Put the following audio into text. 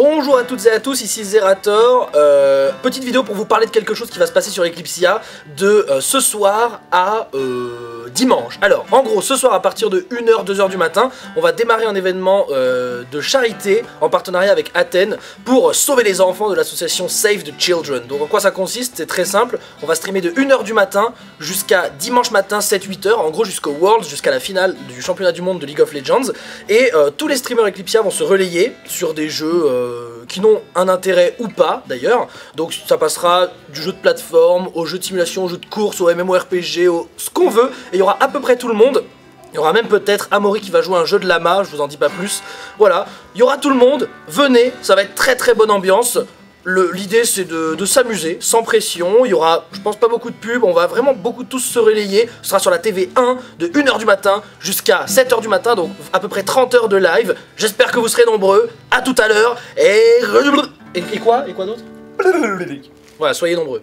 Bonjour à toutes et à tous, ici Zerator. Euh, petite vidéo pour vous parler de quelque chose qui va se passer sur Eclipsia de euh, ce soir à euh, dimanche. Alors, en gros, ce soir à partir de 1h, 2h du matin, on va démarrer un événement de charité en partenariat avec Athènes pour sauver les enfants de l'association Save the Children. Donc en quoi ça consiste? C'est très simple, on va streamer de 1h du matin jusqu'à dimanche matin 7-8h, en gros jusqu'au Worlds, jusqu'à la finale du championnat du monde de League of Legends. Et tous les streamers Eclipsia vont se relayer sur des jeux euh, qui n'ont un intérêt ou pas d'ailleurs. Donc ça passera du jeu de plateforme au jeu de simulation, au jeu de course, au MMORPG, au ce qu'on veut. Et il y aura à peu près tout le monde. Il y aura même peut-être Amaury qui va jouer un jeu de lama, je vous en dis pas plus. Voilà, il y aura tout le monde, venez, ça va être très très bonne ambiance. L'idée c'est de, s'amuser, sans pression, il y aura je pense pas beaucoup de pubs, on va vraiment beaucoup tous se relayer, ce sera sur la TV 1 de 1h du matin jusqu'à 7h du matin, donc à peu près 30 heures de live, j'espère que vous serez nombreux, à tout à l'heure, et... Et quoi? Et quoi d'autre? Voilà, soyez nombreux.